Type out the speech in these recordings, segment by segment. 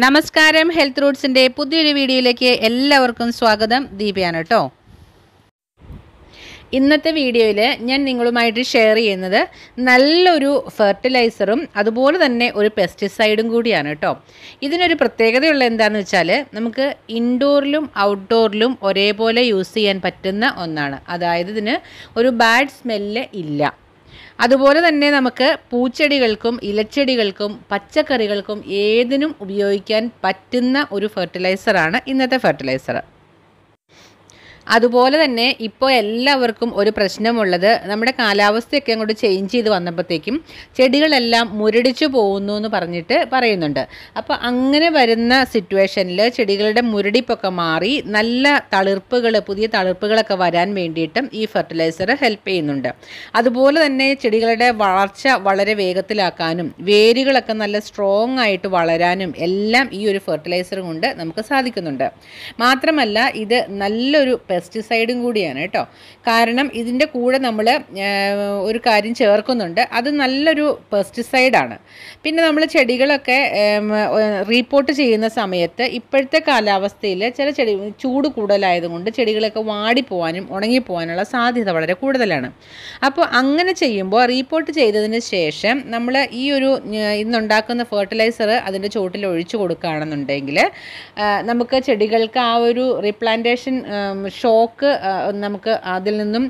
നമസ്കാരം ഹെൽത്ത് റൂട്ട്സിന്റെ പുതിയൊരു വീഡിയോയിലേക്ക് എല്ലാവർക്കും സ്വാഗതം. ദീപയാണ് കേട്ടോ. ഇന്നത്തെ വീഡിയോയിൽ ഞാൻ നിങ്ങളുമായിട്ട് ഷെയർ ചെയ്യുന്നത് നല്ലൊരു ഫെർട്ടിലൈസറും അതുപോലെ തന്നെ ഒരു പെസ്റ്റിസൈഡും കൂടിയാണ് കേട്ടോ. ഇതിനൊരു പ്രത്യേകതയുള്ള എന്താണെന്ന് വെച്ചാൽ നമുക്ക് ഇൻഡോറിലും ഔട്ട്ഡോറിലും ഒരേപോലെ യൂസ് ചെയ്യാൻ പറ്റുന്ന ഒന്നാണ്. അതായത് ഇതിന് ഒരു ബാഡ് സ്മെല്ല് ഇല്ല. അതുപോലെ തന്നെ നമുക്ക് പൂച്ചെടികൾക്കും ഇലച്ചെടികൾക്കും പച്ചക്കറികൾക്കും ഏതിനും ഉപയോഗിക്കാൻ പറ്റുന്ന ഒരു ഫെർട്ടിലൈസറാണ് ഇന്നത്തെ ഫെർട്ടിലൈസർ അതുപോലെ തന്നെ ഇപ്പോൾ എല്ലാവർക്കും ഒരു പ്രശ്നമുള്ളത് നമ്മുടെ കാലാവസ്ഥയൊക്കെ അങ്ങോട്ട് ചേഞ്ച് ചെയ്ത് വന്നപ്പോഴത്തേക്കും ചെടികളെല്ലാം മുരടിച്ചു പോകുന്നു എന്ന് പറഞ്ഞിട്ട് പറയുന്നുണ്ട്. അപ്പോൾ അങ്ങനെ വരുന്ന സിറ്റുവേഷനിൽ ചെടികളുടെ മുരടിപ്പൊക്കെ മാറി നല്ല തളിർപ്പുകൾ പുതിയ തളിർപ്പുകളൊക്കെ വരാൻ വേണ്ടിയിട്ടും ഈ ഫെർട്ടിലൈസർ ഹെൽപ്പ് ചെയ്യുന്നുണ്ട്. അതുപോലെ തന്നെ ചെടികളുടെ വളർച്ച വളരെ വേഗത്തിലാക്കാനും വേരുകളൊക്കെ നല്ല സ്ട്രോങ് ആയിട്ട് വളരാനും എല്ലാം ഈ ഒരു ഫെർട്ടിലൈസർ കൊണ്ട് നമുക്ക് സാധിക്കുന്നുണ്ട്. മാത്രമല്ല ഇത് നല്ലൊരു പെസ്റ്റിസൈഡും കൂടിയാണ് കേട്ടോ. കാരണം ഇതിന്റെ കൂടെ നമ്മൾ ഒരു കാര്യം ചേർക്കുന്നുണ്ട്. അത് നല്ലൊരു പെസ്റ്റിസൈഡാണ് പിന്നെ നമ്മൾ ചെടികളൊക്കെ റീപ്പോർട്ട് ചെയ്യുന്ന സമയത്ത് ഇപ്പോഴത്തെ കാലാവസ്ഥയിൽ ചില ചെടി ചൂട് കൂടുതലായതുകൊണ്ട് ചെടികളൊക്കെ വാടിപ്പോവാനും ഉണങ്ങിപ്പോവാനുള്ള സാധ്യത വളരെ കൂടുതലാണ്. അപ്പോൾ അങ്ങനെ ചെയ്യുമ്പോൾ റീപ്പോർട്ട് ചെയ്തതിന് ശേഷം നമ്മൾ ഈ ഒരു ഇന്നുണ്ടാക്കുന്ന ഫെർട്ടിലൈസർ അതിന്റെ ചുവട്ടിൽ ഒഴിച്ചു കൊടുക്കുകയാണെന്നുണ്ടെങ്കിൽ നമുക്ക് ചെടികൾക്ക് ആ ഒരു റീപ്ലാന്റേഷൻ ഷോക്ക് നമുക്ക് അതിൽ നിന്നും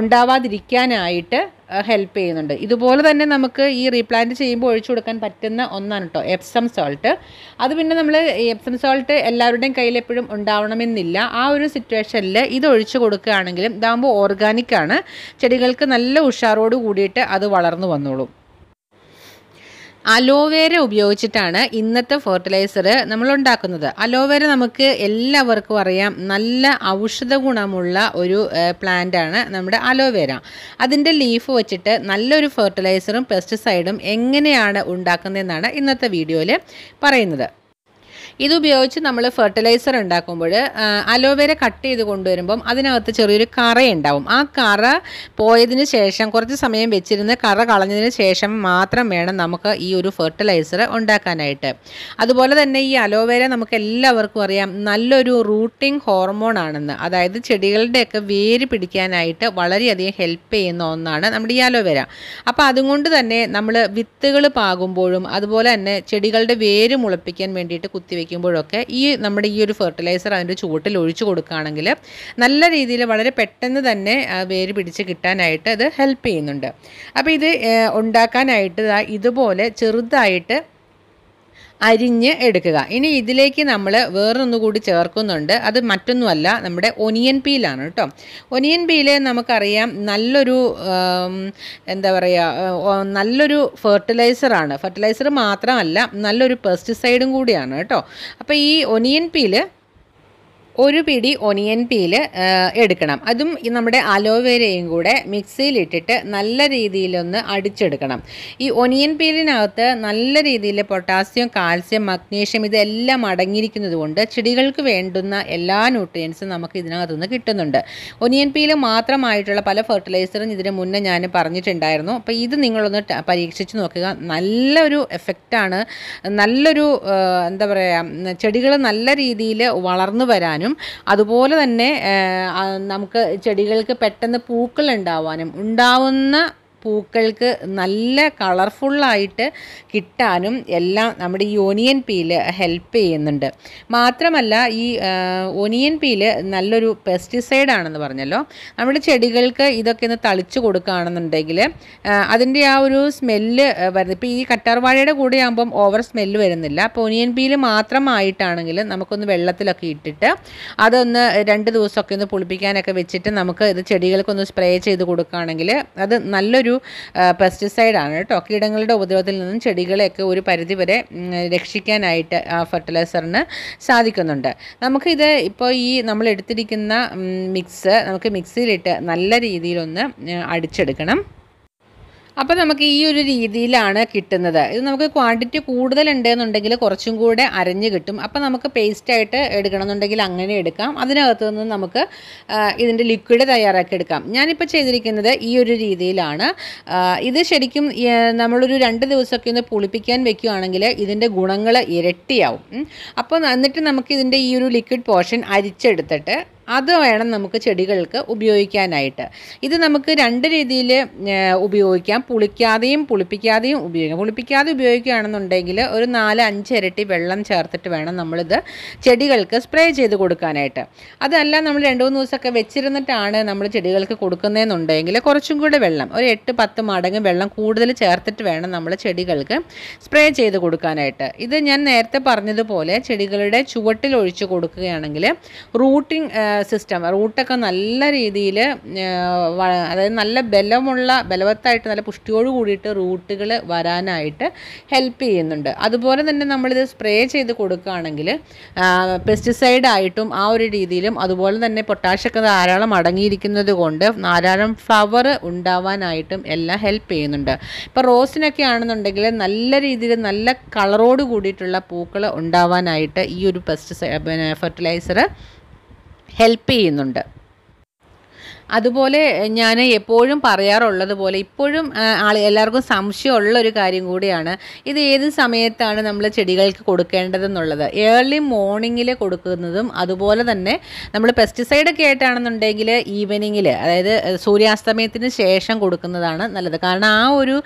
ഉണ്ടാവാതിരിക്കാനായിട്ട് ഹെൽപ്പ് ചെയ്യുന്നുണ്ട്. ഇതുപോലെ തന്നെ നമുക്ക് ഈ റീപ്ലാന്റ് ചെയ്യുമ്പോൾ ഒഴിച്ചു കൊടുക്കാൻ പറ്റുന്ന ഒന്നാണ് കേട്ടോ എപ്സം സോൾട്ട് അത് പിന്നെ നമ്മൾ എപ്സം സോൾട്ട് എല്ലാവരുടെയും കയ്യിൽ എപ്പോഴും ഉണ്ടാവണമെന്നില്ല. ആ ഒരു സിറ്റുവേഷനിൽ ഇത് ഒഴിച്ചു കൊടുക്കുകയാണെങ്കിലും ഇതാകുമ്പോൾ ഓർഗാനിക് ആണ്. ചെടികൾക്ക് നല്ല ഉഷാറോട് കൂടിയിട്ട് അത് വളർന്നു വന്നോളും. അലോവേര ഉപയോഗിച്ചിട്ടാണ് ഇന്നത്തെ ഫെർട്ടിലൈസർ നമ്മൾ ഉണ്ടാക്കുന്നത് അലോവേര നമുക്ക് എല്ലാവർക്കും അറിയാം. നല്ല ഔഷധ ഗുണമുള്ള ഒരു പ്ലാന്റ് ആണ് നമ്മുടെ അലോവേര. അതിന്റെ ലീഫ് വെച്ചിട്ട് നല്ലൊരു ഫെർട്ടിലൈസറും പെസ്റ്റിസൈഡും എങ്ങനെയാണ് ഉണ്ടാക്കുന്നതെന്നാണ് ഇന്നത്തെ വീഡിയോയിൽ പറയുന്നത്. ഇതുപയോഗിച്ച് നമ്മൾ ഫെർട്ടിലൈസർ ഉണ്ടാക്കുമ്പോൾ അലോവേര കട്ട് ചെയ്ത് കൊണ്ടുവരുമ്പം അതിനകത്ത് ചെറിയൊരു കറയുണ്ടാവും. ആ കറ പോയതിന് ശേഷം കുറച്ച് സമയം വെച്ചിരുന്ന് കറ കളഞ്ഞതിന് ശേഷം മാത്രം വേണം നമുക്ക് ഈ ഒരു ഫെർട്ടിലൈസർ ഉണ്ടാക്കാനായിട്ട്. അതുപോലെ തന്നെ ഈ അലോവേര നമുക്ക് എല്ലാവർക്കും അറിയാം നല്ലൊരു റൂട്ടിംഗ് ഹോർമോൺ ആണെന്ന്. അതായത് ചെടികളുടെയൊക്കെ വേര് പിടിക്കാനായിട്ട് വളരെയധികം ഹെൽപ്പ് ചെയ്യുന്ന ഒന്നാണ് നമ്മുടെ ഈ അലോവേര. അപ്പോൾ അതുകൊണ്ട് തന്നെ നമ്മൾ വിത്തുകൾ പാകുമ്പോഴും അതുപോലെ തന്നെ ചെടികളുടെ വേര് മുളപ്പിക്കാൻ വേണ്ടിയിട്ട് കുത്തിവെക്കും വയ്ക്കുമ്പോഴൊക്കെ ഈ നമ്മുടെ ഈ ഒരു ഫെർട്ടിലൈസർ അതിന്റെ ചുവട്ടിൽ ഒഴിച്ചു കൊടുക്കുകയാണെങ്കിൽ നല്ല രീതിയിൽ വളരെ പെട്ടെന്ന് തന്നെ വേര് പിടിച്ച് കിട്ടാനായിട്ട് അത് ഹെൽപ്പ് ചെയ്യുന്നുണ്ട്. അപ്പോൾ ഇത് ഉണ്ടാക്കാനായിട്ട് ഇതുപോലെ ചെറുതായിട്ട് അരിഞ്ഞ് എടുക്കുക. ഇനി ഇതിലേക്ക് നമ്മൾ വേറൊന്നു കൂടി ചേർക്കുന്നുണ്ട്. അത് മറ്റൊന്നുമല്ല നമ്മുടെ ഒനിയൻ പീലാണ് കേട്ടോ. ഒനിയൻ പീൽ നമുക്കറിയാം നല്ലൊരു എന്താ പറയുക നല്ലൊരു ഫെർട്ടിലൈസറാണ് ഫെർട്ടിലൈസർ മാത്രമല്ല നല്ലൊരു പെസ്റ്റിസൈഡും കൂടിയാണ് കേട്ടോ. അപ്പോൾ ഈ ഒനിയൻ പീൽ ഒരു പിടി ഒനിയൻ പീൽ എടുക്കണം. അതും നമ്മുടെ അലോവേരയും കൂടെ മിക്സിയിലിട്ടിട്ട് നല്ല രീതിയിലൊന്ന് അടിച്ചെടുക്കണം. ഈ ഒനിയൻ പീലിനകത്ത് നല്ല രീതിയിൽ പൊട്ടാസ്യം കാൽസ്യം മഗ്നീഷ്യം ഇതെല്ലാം അടങ്ങിയിരിക്കുന്നത് കൊണ്ട് ചെടികൾക്ക് വേണ്ടുന്ന എല്ലാ ന്യൂട്രിയൻസും നമുക്ക് ഇതിനകത്തുനിന്ന് കിട്ടുന്നുണ്ട്. ഒനിയൻ പീൽ മാത്രമായിട്ടുള്ള പല ഫെർട്ടിലൈസറും ഇതിന് മുന്നേ ഞാൻ പറഞ്ഞിട്ടുണ്ടായിരുന്നു. അപ്പോൾ ഇത് നിങ്ങളൊന്ന് പരീക്ഷിച്ച് നോക്കുക. നല്ലൊരു എഫക്റ്റാണ് നല്ലൊരു എന്താ പറയുക ചെടികൾ നല്ല രീതിയിൽ വളർന്നു വരാനും ഉണ്ടാവാനും അതുപോലെ തന്നെ നമുക്ക് ചെടികൾക്ക് പെട്ടെന്ന് പൂക്കൾ ഉണ്ടാവാനും ഉണ്ടാവുന്ന പൂക്കൾക്ക് നല്ല കളർഫുള്ളായിട്ട് കിട്ടാനും എല്ലാം നമ്മുടെ ഈ ഒനിയൻ പീൽ ഹെൽപ്പ് ചെയ്യുന്നുണ്ട്. മാത്രമല്ല ഈ ഒനിയൻ പീൽ നല്ലൊരു പെസ്റ്റിസൈഡ് ആണെന്ന് പറഞ്ഞല്ലോ. നമ്മുടെ ചെടികൾക്ക് ഇതൊക്കെ ഒന്ന് തളിച്ചു കൊടുക്കുകയാണെന്നുണ്ടെങ്കിൽ അതിന്റെ ആ ഒരു സ്മെല്ല് വരുന്നത് ഇപ്പോൾ ഈ കറ്റാർവാഴയുടെ കൂടെ ആകുമ്പം ഓവർ സ്മെല്ല് വരുന്നില്ല. അപ്പോൾ ഒനിയൻ പീൽ മാത്രമായിട്ടാണെങ്കിൽ നമുക്കൊന്ന് വെള്ളത്തിലൊക്കെ ഇട്ടിട്ട് അതൊന്ന് രണ്ട് ദിവസമൊക്കെ ഒന്ന് പുളിപ്പിക്കാനൊക്കെ വെച്ചിട്ട് നമുക്ക് ഇത് ചെടികൾക്കൊന്ന് സ്പ്രേ ചെയ്ത് കൊടുക്കുകയാണെങ്കിൽ അത് നല്ലൊരു പെസ്റ്റിസൈഡാണ് കേട്ടോ കീടങ്ങളുടെ ഉപദ്രവത്തിൽ നിന്നും ചെടികളെയൊക്കെ ഒരു പരിധിവരെ രക്ഷിക്കാനായിട്ട് ആ ഫെർട്ടിലൈസറിന് സാധിക്കുന്നുണ്ട്. നമുക്കിത് ഇപ്പോൾ ഈ നമ്മൾ എടുത്തിരിക്കുന്ന മിക്സ് നമുക്ക് മിക്സിയിലിട്ട് നല്ല രീതിയിലൊന്ന് അടിച്ചെടുക്കണം. അപ്പോൾ നമുക്ക് ഈ ഒരു രീതിയിലാണ് കിട്ടുന്നത്. ഇത് നമുക്ക് ക്വാണ്ടിറ്റി കൂടുതലുണ്ട് എന്നുണ്ടെങ്കിൽ കുറച്ചും കൂടെ അരഞ്ഞ് കിട്ടും. അപ്പോൾ നമുക്ക് പേസ്റ്റായിട്ട് എടുക്കണമെന്നുണ്ടെങ്കിൽ അങ്ങനെ എടുക്കാം. അതിനകത്ത് നിന്ന് നമുക്ക് ഇതിന്റെ ലിക്വിഡ് തയ്യാറാക്കി എടുക്കാം. ഞാനിപ്പോൾ ചെയ്തിരിക്കുന്നത് ഈ ഒരു രീതിയിലാണ്. ഇത് ശരിക്കും നമ്മളൊരു രണ്ട് ദിവസമൊക്കെ ഒന്ന് പുളിപ്പിക്കാൻ വെക്കുകയാണെങ്കിൽ ഇതിന്റെ ഗുണങ്ങൾ ഇരട്ടിയാവും. അപ്പോൾ എന്നിട്ട് നമുക്ക് ഇതിന്റെ ഈ ഒരു ലിക്വിഡ് പോർഷൻ അരിച്ചെടുത്തിട്ട് അത് വേണം നമുക്ക് ചെടികൾക്ക് ഉപയോഗിക്കാനായിട്ട്. ഇത് നമുക്ക് രണ്ട് രീതിയിൽ ഉപയോഗിക്കാം. പുളിക്കാതെയും പുളിപ്പിക്കാതെയും ഉപയോഗിക്കാം. പുളിപ്പിക്കാതെ ഉപയോഗിക്കുകയാണെന്നുണ്ടെങ്കിൽ ഒരു നാല് അഞ്ച് ഇരട്ടി വെള്ളം ചേർത്തിട്ട് വേണം നമ്മളിത് ചെടികൾക്ക് സ്പ്രേ ചെയ്ത് കൊടുക്കാനായിട്ട്. അതല്ല നമ്മൾ രണ്ട് മൂന്ന് ദിവസമൊക്കെ വെച്ചിരുന്നിട്ടാണ് നമ്മൾ ചെടികൾക്ക് കൊടുക്കുന്നതെന്നുണ്ടെങ്കിൽ കുറച്ചും കൂടെ വെള്ളം ഒരു എട്ട് പത്ത് മടങ്ങ് വെള്ളം കൂടുതൽ ചേർത്തിട്ട് വേണം നമ്മൾ ചെടികൾക്ക് സ്പ്രേ ചെയ്ത് കൊടുക്കാനായിട്ട്. ഇത് ഞാൻ നേരത്തെ പറഞ്ഞതുപോലെ ചെടികളുടെ ചുവട്ടിൽ ഒഴിച്ച് കൊടുക്കുകയാണെങ്കിൽ റൂട്ടിംഗ് സിസ്റ്റം റൂട്ടൊക്കെ നല്ല രീതിയിൽ അതായത് നല്ല ബലമുള്ള ബലവത്തായിട്ട് നല്ല പുഷ്ടിയോട് കൂടിയിട്ട് റൂട്ടുകൾ വരാനായിട്ട് ഹെൽപ്പ് ചെയ്യുന്നുണ്ട്. അതുപോലെ തന്നെ നമ്മളിത് സ്പ്രേ ചെയ്ത് കൊടുക്കുകയാണെങ്കിൽ പെസ്റ്റിസൈഡ് ആയിട്ടും ആ ഒരു രീതിയിലും അതുപോലെ തന്നെ പൊട്ടാഷൊക്കെ ധാരാളം അടങ്ങിയിരിക്കുന്നത് കൊണ്ട് ധാരാളം ഫ്ലവർ ഉണ്ടാവാനായിട്ടും എല്ലാം ഹെൽപ്പ് ചെയ്യുന്നുണ്ട്. ഇപ്പോൾ റോസിനൊക്കെ ആണെന്നുണ്ടെങ്കിൽ നല്ല രീതിയിൽ നല്ല കളറോട് കൂടിയിട്ടുള്ള പൂക്കൾ ഉണ്ടാവാനായിട്ട് ഈ ഒരു പെസ്റ്റിസൈ ഫെർട്ടിലൈസർ ഹെൽപ്പ് ചെയ്യുന്നുണ്ട്. അതുപോലെ ഞാൻ എപ്പോഴും പറയാറുള്ളത് പോലെ ഇപ്പോഴും ആൾ എല്ലാവർക്കും സംശയമുള്ള ഒരു കാര്യം കൂടിയാണ് ഇത് ഏത് സമയത്താണ് നമ്മൾ ചെടികൾക്ക് കൊടുക്കേണ്ടതെന്നുള്ളത്. ഏർലി മോർണിംഗിൽ കൊടുക്കുന്നതും അതുപോലെ തന്നെ നമ്മൾ പെസ്റ്റിസൈഡ് ഒക്കെ ആയിട്ടാണെന്നുണ്ടെങ്കിൽ ഈവനിങ്ങിൽ അതായത് സൂര്യാസ്തമയത്തിന് ശേഷം കൊടുക്കുന്നതാണ് നല്ലത്. കാരണം ആ ഒരു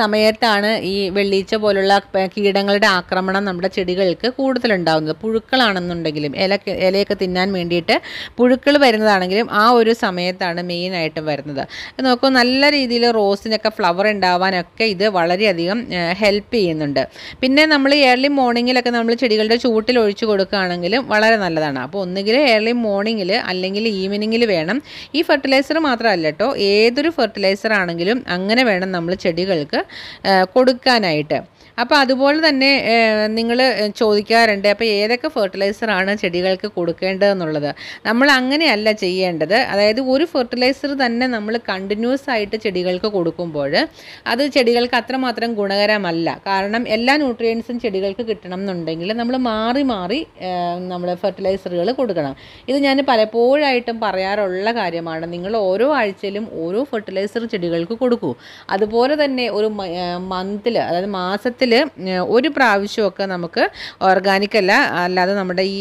സമയത്താണ് ഈ വെള്ളീച്ച പോലുള്ള കീടങ്ങളുടെ ആക്രമണം നമ്മുടെ ചെടികൾക്ക് കൂടുതലുണ്ടാകുന്നത് പുഴുക്കളാണെന്നുണ്ടെങ്കിലും ഇല ഇലയൊക്കെ തിന്നാൻ വേണ്ടിയിട്ട് പുഴുക്കൾ വരുന്നതാണെങ്കിലും ആ ഒരു സമയത്താണ് മെയിനായിട്ടും വരുന്നത്. നോക്കൂ നല്ല രീതിയിൽ റോസിനൊക്കെ ഫ്ലവർ ഉണ്ടാവാനൊക്കെ ഇത് വളരെയധികം ഹെൽപ്പ് ചെയ്യുന്നുണ്ട്. പിന്നെ നമ്മൾ ഏർലി മോർണിംഗിലൊക്കെ നമ്മൾ ചെടികളുടെ ചൂട്ടിൽ ഒഴിച്ചു കൊടുക്കുകയാണെങ്കിലും വളരെ നല്ലതാണ്. അപ്പോൾ ഒന്നുകിൽ ഏർലി മോർണിംഗിൽ അല്ലെങ്കിൽ ഈവനിങ്ങിൽ വേണം. ഈ ഫെർട്ടിലൈസർ മാത്രമല്ല കേട്ടോ ഏതൊരു ഫെർട്ടിലൈസർ ആണെങ്കിലും അങ്ങനെ വേണം നമ്മൾ ചെടികൾക്ക് കൊടുക്കാനായിട്ട്. അപ്പോൾ അതുപോലെ തന്നെ നിങ്ങൾ ചോദിക്കാറുണ്ട് അപ്പോൾ ഏതൊക്കെ ഫെർട്ടിലൈസറാണ് ചെടികൾക്ക് കൊടുക്കേണ്ടതെന്നുള്ളത്. നമ്മൾ അങ്ങനെയല്ല ചെയ്യേണ്ടത്. അതായത് ഒരു ഫെർട്ടിലൈസർ തന്നെ നമ്മൾ കണ്ടിന്യൂസ് ആയിട്ട് ചെടികൾക്ക് കൊടുക്കുമ്പോൾ അത് ചെടികൾക്ക് അത്രമാത്രം ഗുണകരമല്ല. കാരണം എല്ലാ ന്യൂട്രിയൻസും ചെടികൾക്ക് കിട്ടണം എന്നുണ്ടെങ്കിൽ നമ്മൾ മാറി മാറി നമ്മൾ ഫെർട്ടിലൈസറുകൾ കൊടുക്കണം. ഇത് ഞാൻ പലപ്പോഴായിട്ടും പറയാറുള്ള കാര്യമാണ്. നിങ്ങൾ ഓരോ ആഴ്ചയിലും ഓരോ ഫെർട്ടിലൈസർ ചെടികൾക്ക് കൊടുക്കൂ. അതുപോലെ തന്നെ ഒരു മന്തിൽ അതായത് മാസത്തിൽ ഒരു പ്രാവശ്യമൊക്കെ നമുക്ക് ഓർഗാനിക് അല്ല അല്ലാതെ നമ്മുടെ ഈ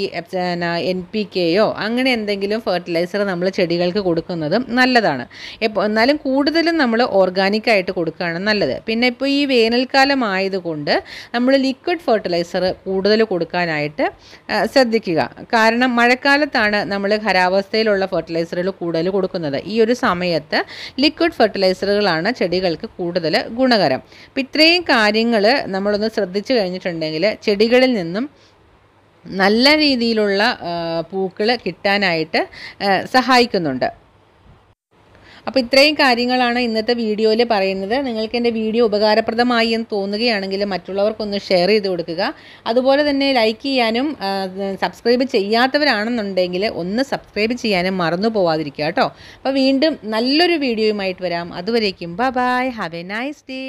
എൻ പി കെയോ അങ്ങനെ എന്തെങ്കിലും ഫെർട്ടിലൈസർ നമ്മൾ ചെടികൾക്ക് കൊടുക്കുന്നതും നല്ലതാണ്. എപ്പോൾ എന്നാലും കൂടുതലും നമ്മൾ ഓർഗാനിക് ആയിട്ട് കൊടുക്കുകയാണ് നല്ലത്. പിന്നെ ഇപ്പോൾ ഈ വേനൽക്കാലം ആയതുകൊണ്ട് നമ്മൾ ലിക്വിഡ് ഫെർട്ടിലൈസർ കൂടുതൽ കൊടുക്കാനായിട്ട് ശ്രദ്ധിക്കുക. കാരണം മഴക്കാലത്താണ് നമ്മൾ ഖരാവസ്ഥയിലുള്ള ഫെർട്ടിലൈസറുകൾ കൂടുതൽ കൊടുക്കുന്നത്. ഈ ഒരു സമയത്ത് ലിക്വിഡ് ഫെർട്ടിലൈസറുകളാണ് ചെടികൾക്ക് കൂടുതൽ ഗുണകരം. അപ്പം ഇത്രയും കാര്യങ്ങൾ നമ്മളൊന്ന് ശ്രദ്ധിച്ചു കഴിഞ്ഞിട്ടുണ്ടെങ്കിൽ ചെടികളിൽ നിന്നും നല്ല രീതിയിലുള്ള പൂക്കൾ കിട്ടാനായിട്ട് സഹായിക്കുന്നുണ്ട്. അപ്പോൾ ഇത്രയും കാര്യങ്ങളാണ് ഇന്നത്തെ വീഡിയോയിൽ പറയുന്നത്. നിങ്ങൾക്ക് എന്റെ വീഡിയോ ഉപകാരപ്രദമായി എന്ന് തോന്നുകയാണെങ്കിൽ മറ്റുള്ളവർക്കൊന്ന് ഷെയർ ചെയ്ത് കൊടുക്കുക. അതുപോലെ തന്നെ ലൈക്ക് ചെയ്യാനും സബ്സ്ക്രൈബ് ചെയ്യാത്തവരാണെന്നുണ്ടെങ്കിൽ ഒന്ന് സബ്സ്ക്രൈബ് ചെയ്യാനും മറന്നു പോവാതിരിക്കുക കേട്ടോ. അപ്പോൾ വീണ്ടും നല്ലൊരു വീഡിയോയുമായിട്ട് വരാം. അതുവരേക്കും bye. Have a nice day.